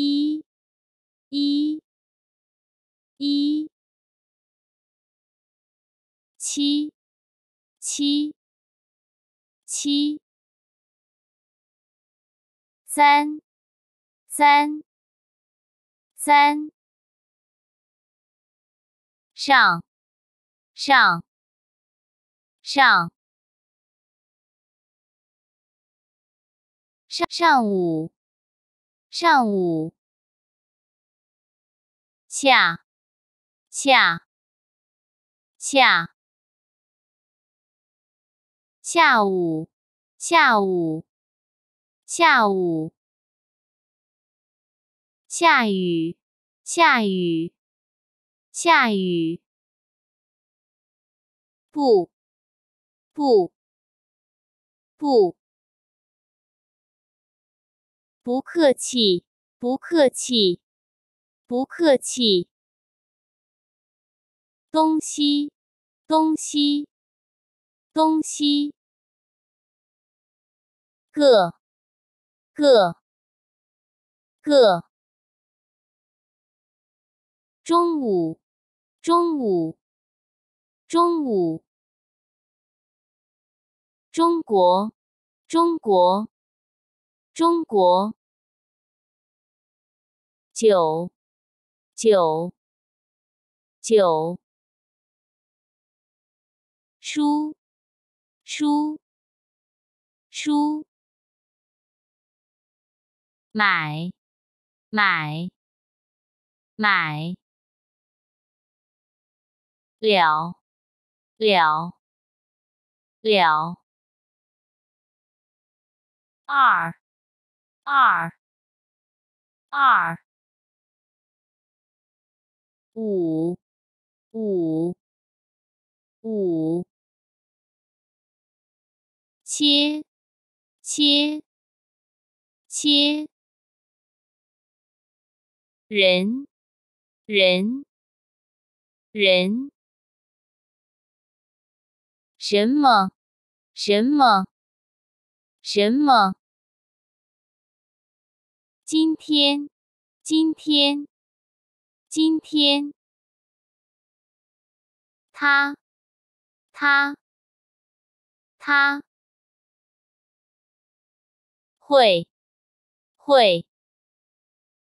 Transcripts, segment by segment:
一，一，一，七，七，七，三，三，三，上，上，上。上上午，上午，下下下下午，下午，下午，下雨，下雨，下雨，不，不，不。不客气，不客气，不客气。东西，东西，东西。个，个，个。中午，中午，中午。中国，中国，中国。九九九，书书书，买买买，了了了，二二二。五五五，切切切，人人人，什么什么什么？今天今天。今天，他，他，他，会，会，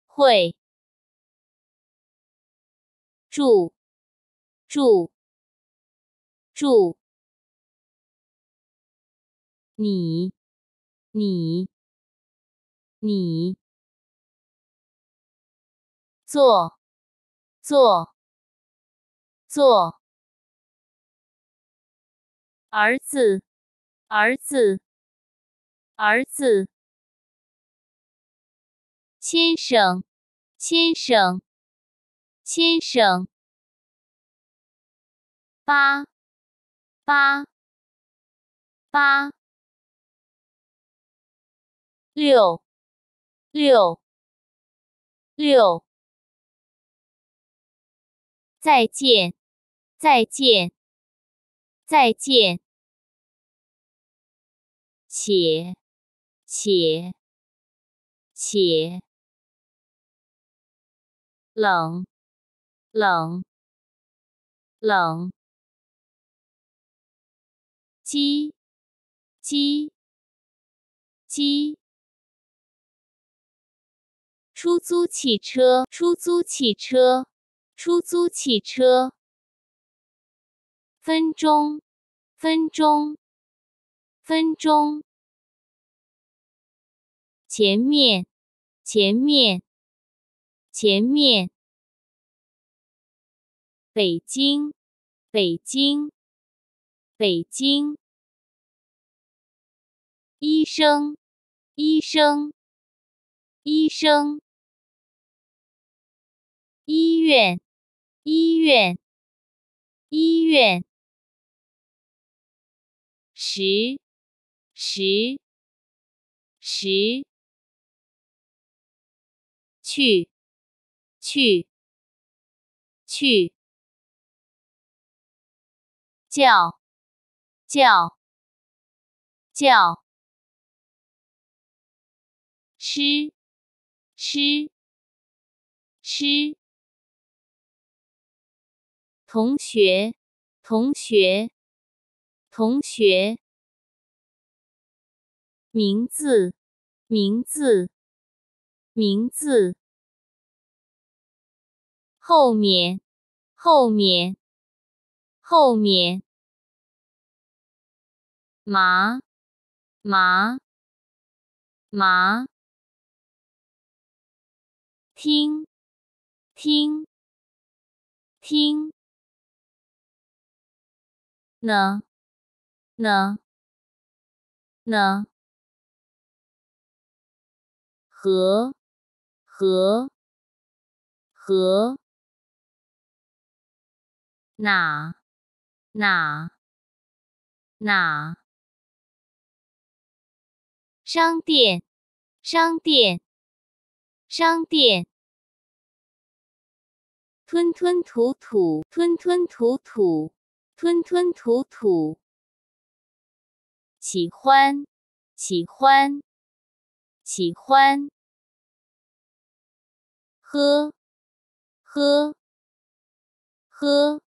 会，住，住，住，你，你，你，做。做，做，儿子，儿子，儿子，先生，先生，先生，八，八，八，六，六，六。再见，再见，再见。且，且，且。冷，冷，冷。鸡，鸡，鸡。出租汽车，出租汽车。出租汽车，分钟，分钟，分钟。前面，前面，前面。北京，北京，北京。医生，医生，医生。医院。医院，医院，十，十，十，去，去，去，叫，叫，叫，吃，吃，吃。同学，同学，同学。名字，名字，名字。后面，后面，后面。麻，麻，麻。听，听，听。呢，呢，呢。和，和，和。哪，哪，哪。商店，商店，商店。吞吞吐吐，吞吞吐吐，吞吞吐吐。喜欢，喜欢，喜欢。喝，喝，喝。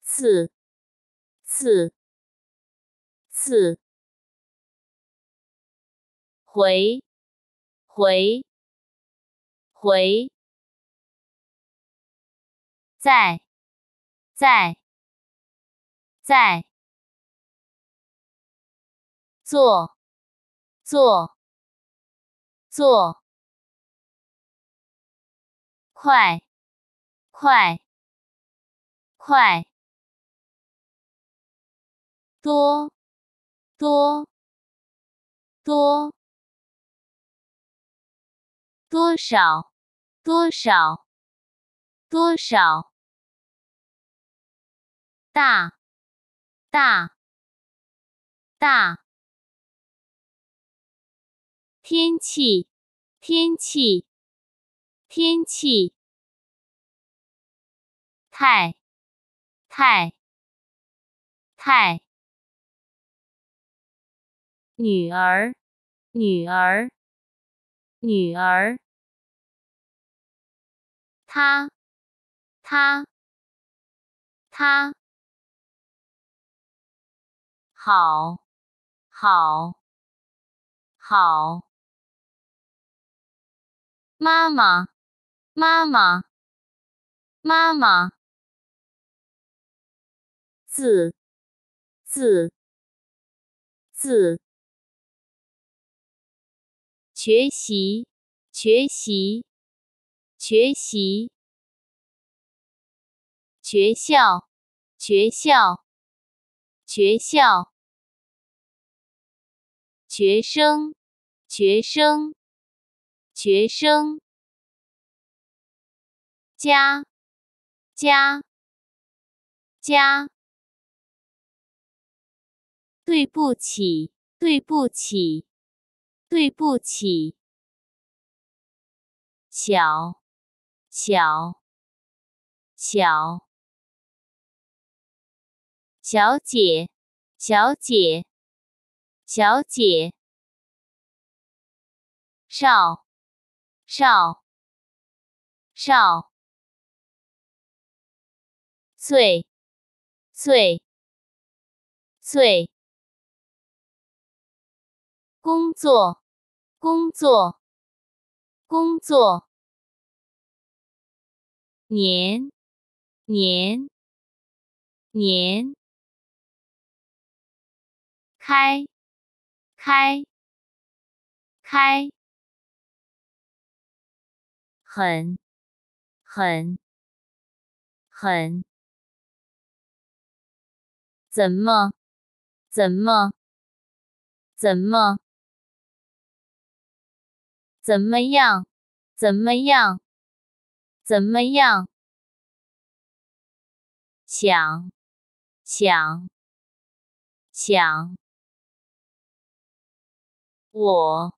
刺，刺，刺。回，回，回。在，在，在。做，做，做。快，快，快。多，多，多。多少？多少？多少？大，大，大。天气，天气，天气。太，太，太。女儿，女儿。女儿，他，他，他，好，好，好，妈妈，妈妈，妈妈，字，字，字。学习，学习，学习。学校，学校，学校。学生，学生，学生。家，家，家。对不起，对不起。对不起，小，小，小，小姐，小姐，小姐，少，少，少，岁，岁，岁，工作。工作，工作。年，年，年。开，开，开。很，很，很。怎么，怎么，怎么？怎么样？怎么样？怎么样？想，想，想。我，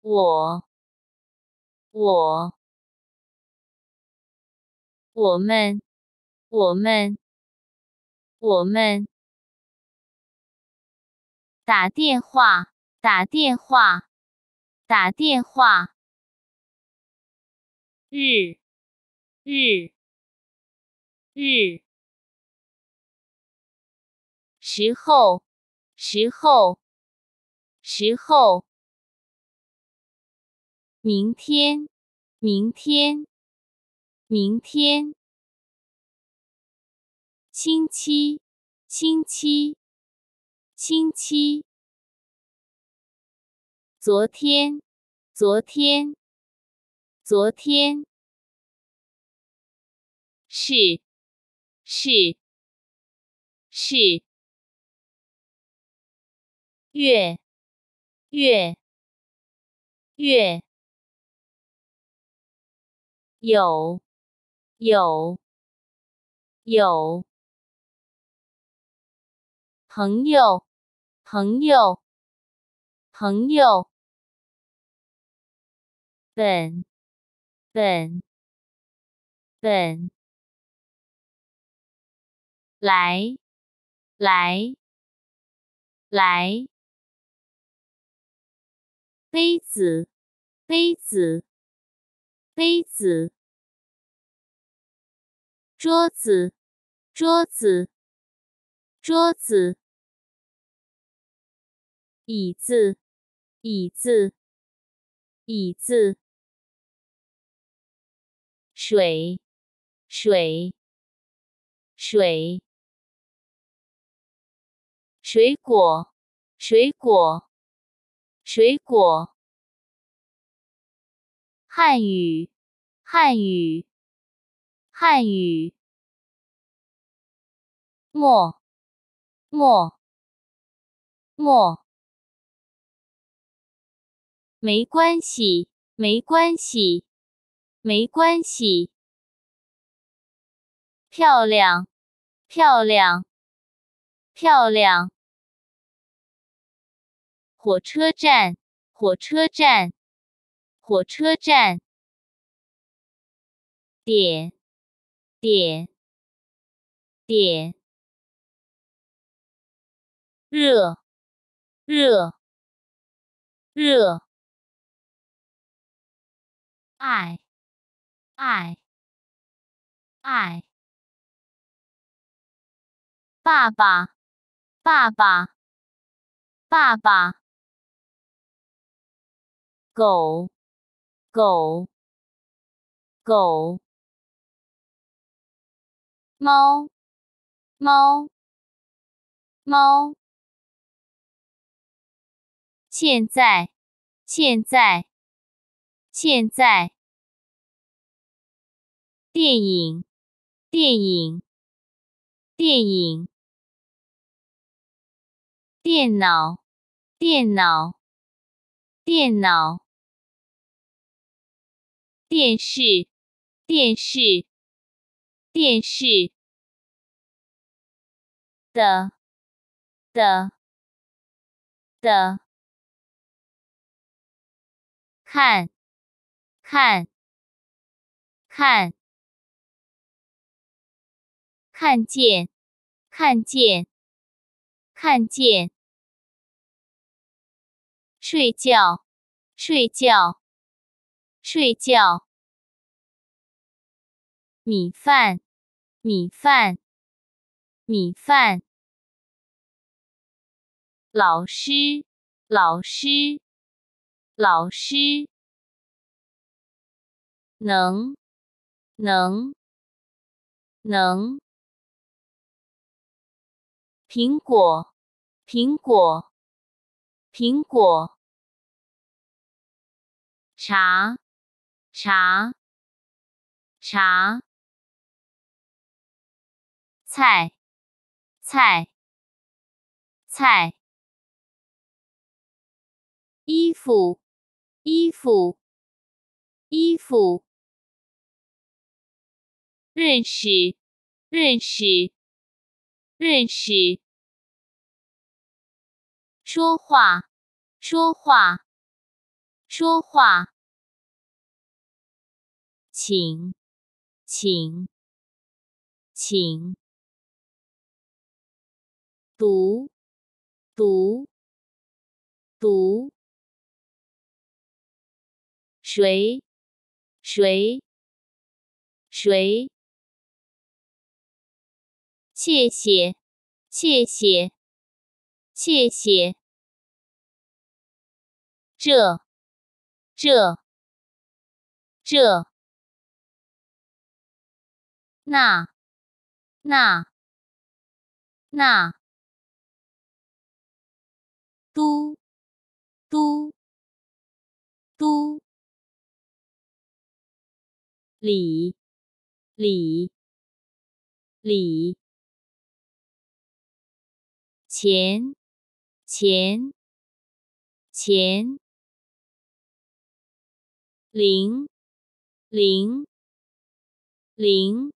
我，我。我们，我们，我们。打电话，打电话。打电话。日，日，日。时候，时候，时候。明天，明天，明天。星期，星期，星期。昨天，昨天，昨天。是，是，是。月，月，月。有，有，有。朋友，朋友，朋友。本，本，本。来，来，来。杯子，杯子，杯子。桌子，桌子，桌子。椅子，椅子，椅子。水，水，水。水果，水果。水果，汉语，汉语，汉语，默，默，默，没关系，没关系，没关系，漂亮，漂亮，漂亮。火车站，火车站，火车站。点，点，点。热，热，热。爱，爱，爱。爸爸，爸爸，爸爸。狗，狗，狗。猫，猫，猫。现在，现在，现在。电影，电影，电影。电脑，电脑，电脑。电视，电视，电视的，的，的，看，看，看，看见，看见，看见，睡觉，睡觉。睡觉，米饭，米饭，米饭。老师，老师，老师。能，能，能。苹果，苹果，苹果。茶。茶，茶，菜，菜，菜，衣服，衣服，衣服，认识，认识，认识，说话，说话，说话。请，请，请读，读，读。谁，谁，谁？谢谢，谢谢，谢谢。这，这，这。那，那，那。嘟，嘟，嘟。里，里，里。钱，钱，钱。零，零，零。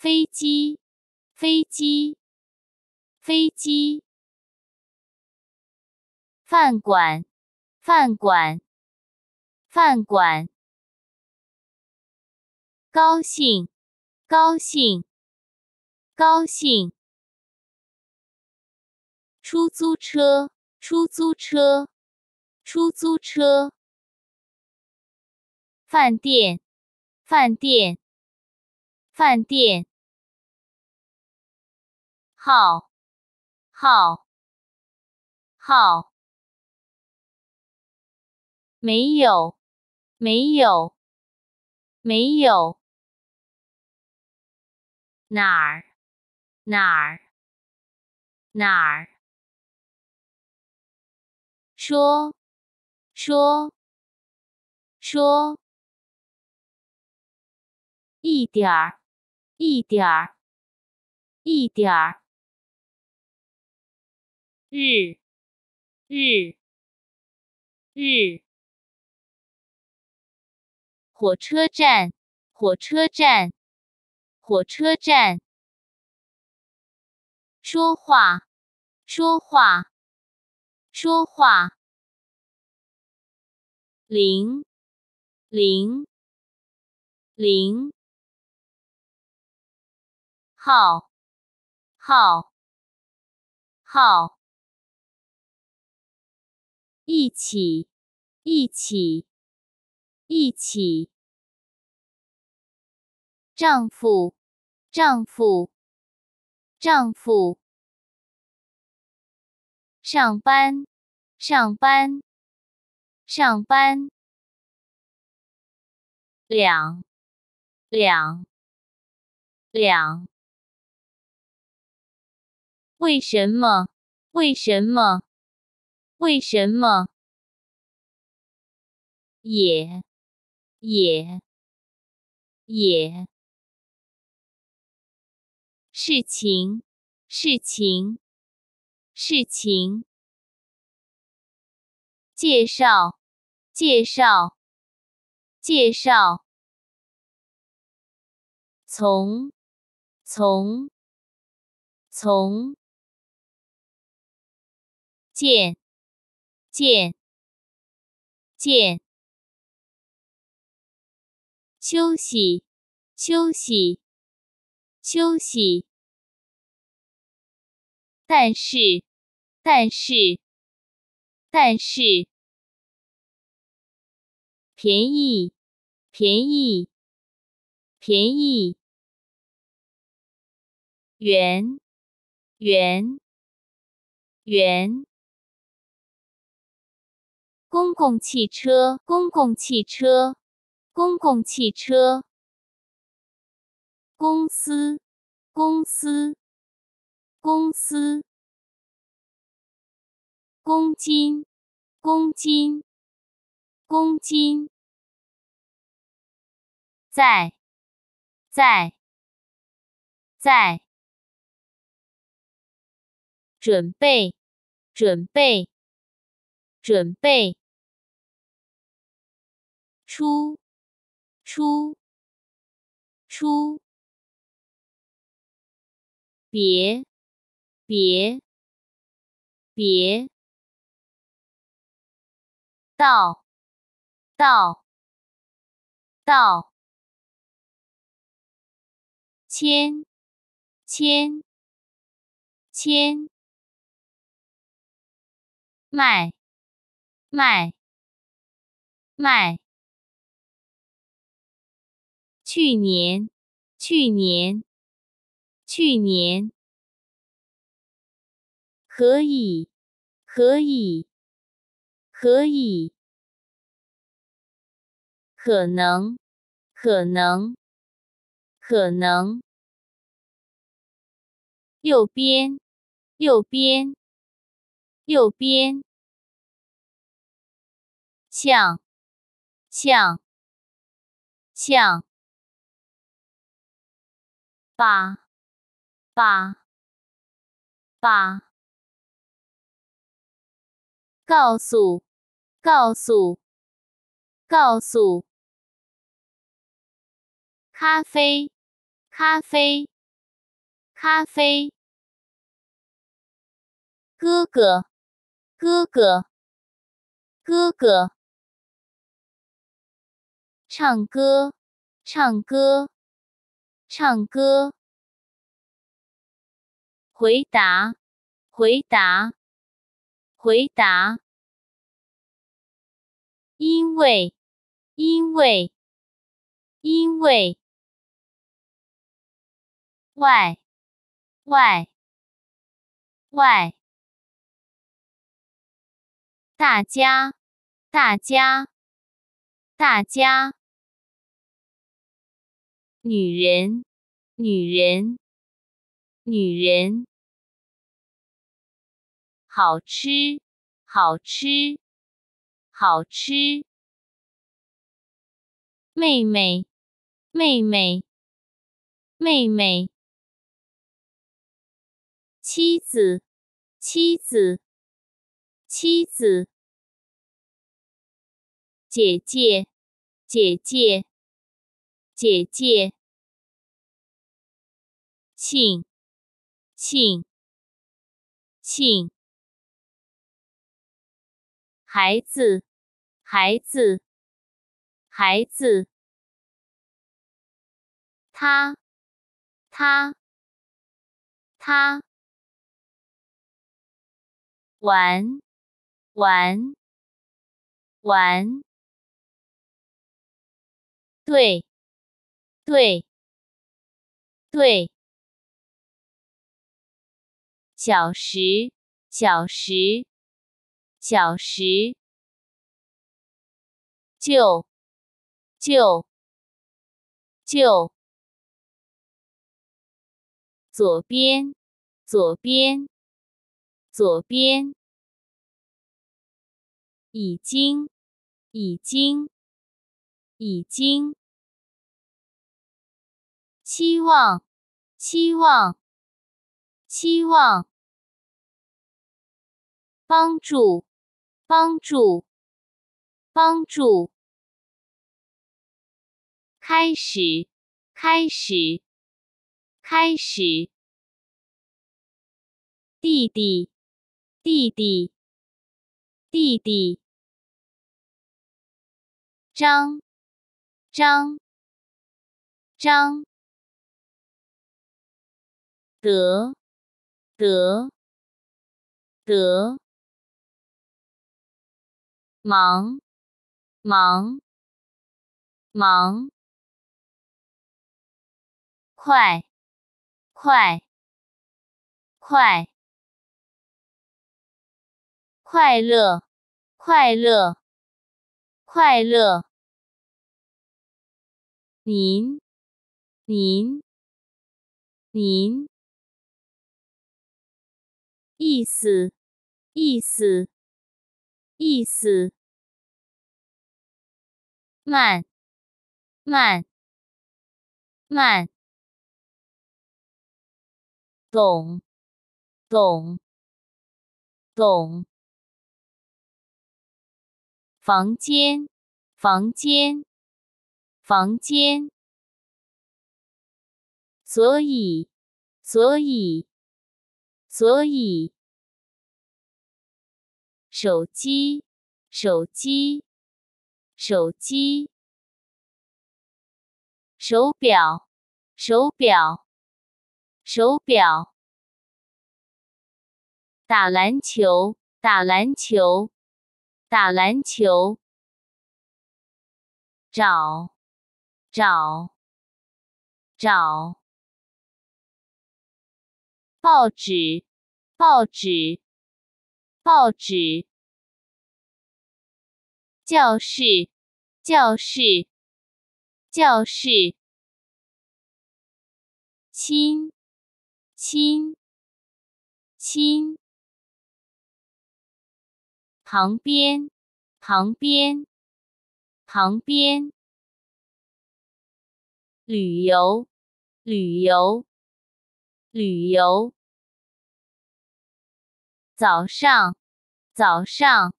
飞机，飞机，飞机。饭馆，饭馆，饭馆。高兴，高兴，高兴。出租车，出租车，出租车。饭店，饭店，饭店。号，号，号。没有，没有，没有。哪儿？哪儿？哪儿？说，说，说。一点儿，一点儿，一点儿。日，日，日。火车站，火车站，火车站。说话，说话，说话。零，零，零。号，号，号。一起，一起，一起。丈夫，丈夫。丈夫，上班，上班，上班。两，两，两。为什么？为什么？为什么？也，也，也。事情，事情，事情。介绍，介绍，介绍。从，从，从。见，见，见。休息，休息，休息。但是，但是，但是，便宜，便宜，便宜，圆，圆，圆，公共汽车，公共汽车，公共汽车，公司，公司。公司，公斤，公斤，公斤，在，在，在，准备，准备，准备，出，出，出，别。别，别，到，到，到，签，签，签，卖，卖，卖。去年，去年，去年。可以，可以，可以。可能，可能，可能。右边，右边，右边。像，像，像。把，把，把。告诉，告诉，告诉。咖啡，咖啡，咖啡。哥哥，哥哥，哥哥。唱歌，唱歌，唱歌。回答，回答，回答。因为，因为，因为。外，外，外。大家，大家，大家。女人，女人，女人。好吃，好吃，好吃。妹妹，妹妹，妹妹。妻子，妻子，妻子。姐姐，姐姐。姐姐，庆，庆，庆，孩子，孩子，孩子，他，他，他，玩，玩，玩，对。对，对，小时，小时，小时，就，就，就，左边，左边，左边，已经，已经，已经。期望，期望，期望。帮助，帮助，帮助。开始，开始，开始。弟弟，弟弟，弟弟。张，张，张。得，得，得，忙，忙，忙，快，快，快，快乐，快乐，快乐。您，您，您。意思，意思，意思。慢，慢，慢。懂，懂，懂。房间，房间，房间。所以，所以。所以，手机，手机，手机，手表，手表，手表，打篮球，打篮球，打篮球，找，找，找，报纸，报纸，报纸，教室，教室，教室，亲，亲，亲，旁边，旁边，旁边。旅游，旅游，旅游。早上，早上，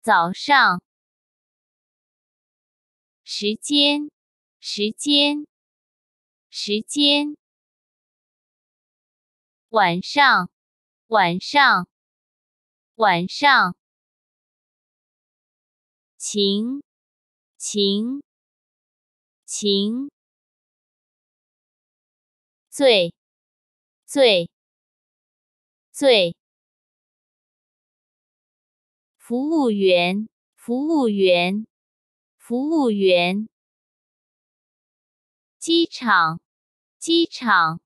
早上。时间，时间，时间。晚上，晚上，晚上。晴，晴，晴。最，最，最，服务员，服务员，服务员，机场，机场，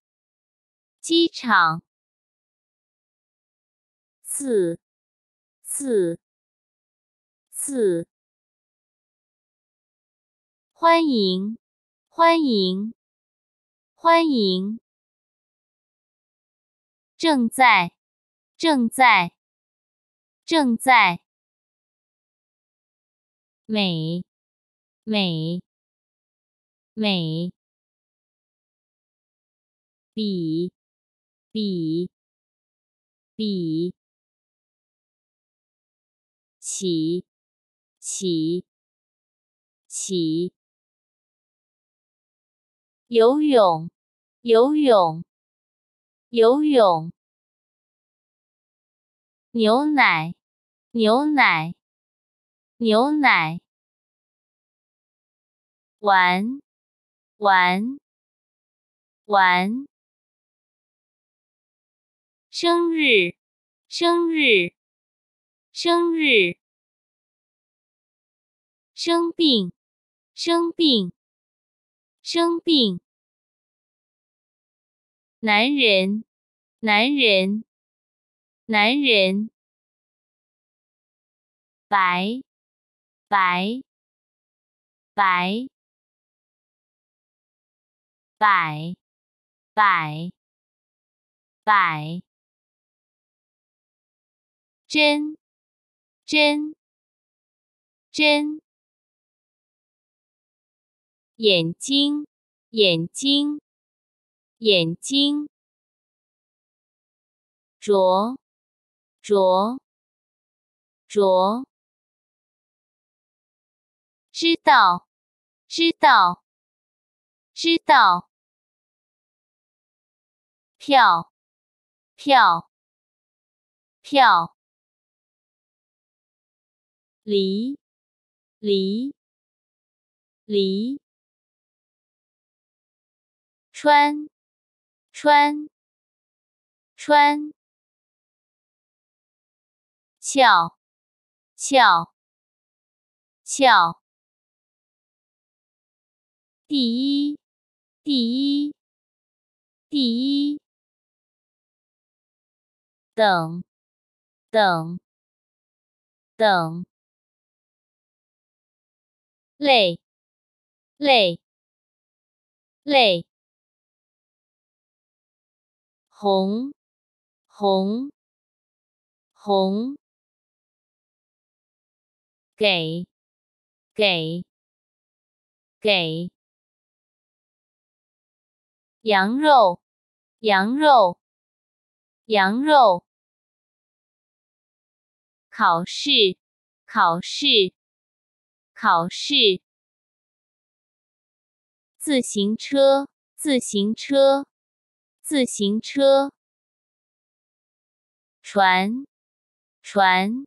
机场，四，四，四，欢迎，欢迎。欢迎，正在，正在，正在，美，美，美，比，比，比，起，起，起，游泳。游泳，游泳，牛奶，牛奶，牛奶，玩，玩，玩，生日，生日，生日，生病，生病，生病。男人，男人，男人，白，白，白，百，百，百，真，真，真，眼睛，眼睛。眼睛，着着着，知道，知道，知道，票，票，票，离，离，离，穿。穿，穿，翘，翘，翘，第一，第一，第一，等，等，等，累，累，累。红，红，红，给，给，给，羊肉，羊肉，羊肉，考试，考试，考试，自行车，自行车。自行车，船，船，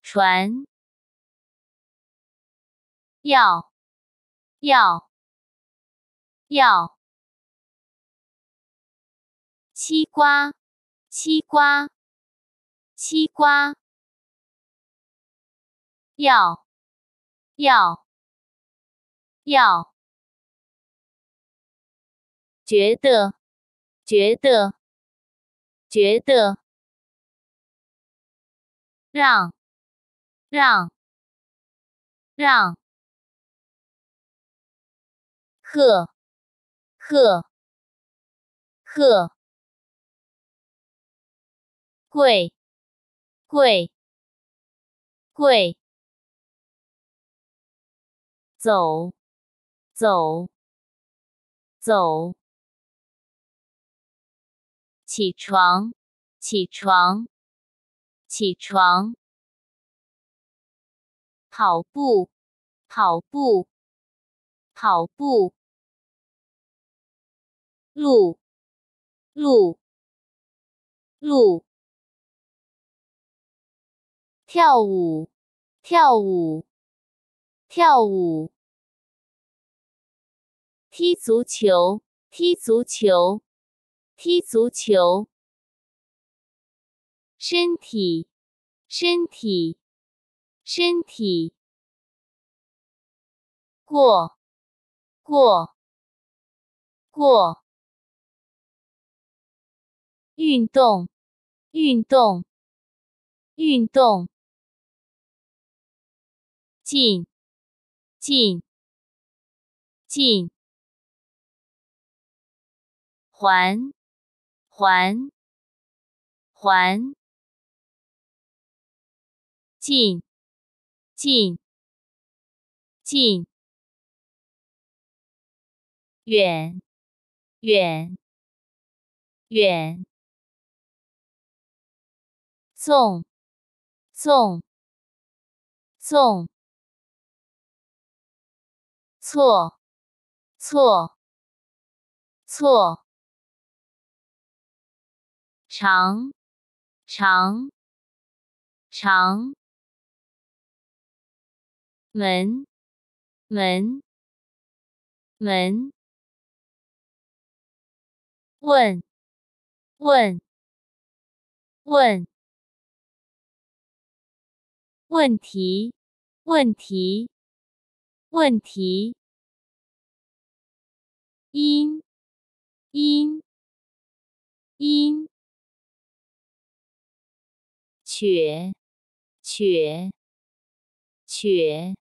船，要，要，要，西瓜，西瓜，西瓜，要，要，要。觉得，觉得，觉得，让，让，让，贺，贺，贺，贵，贵，贵，走，走，走。起床，起床，起床。跑步，跑步，跑步。路，路，路。跳舞，跳舞，跳舞。踢足球，踢足球。踢足球，身体，身体，身体，过，过，过，运动，运动，运动，进，进，进，环。还，还，进，进，进，远，远，远，送，送，送，错，错，错。长，长，长，门，门，门，问，问，问，问题，问题，问题，因，因，因。且，且，且，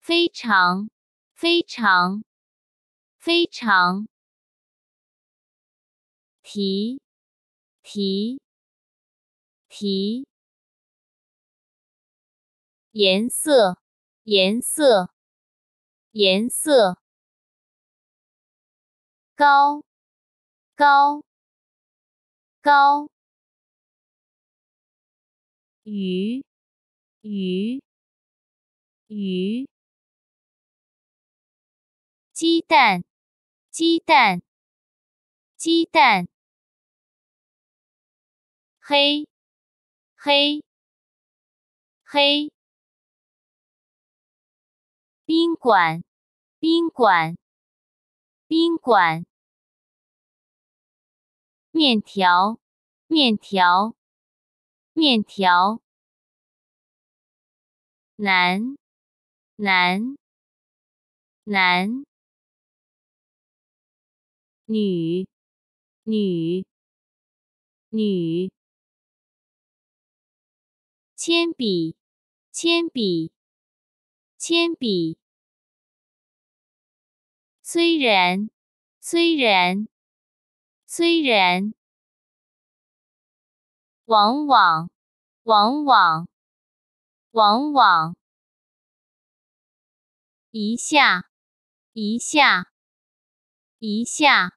非常，非常，非常，提，提，提，颜色，颜色，颜色，高，高，高。鱼，鱼，鱼，鸡蛋，鸡蛋，鸡蛋，黑，黑，黑，宾馆，宾馆，宾馆，面条，面条。面条，男，男，男，女，女，女，铅笔，铅笔，铅笔，虽然，虽然，虽然。往往，往往，往往，一下，一下，一下，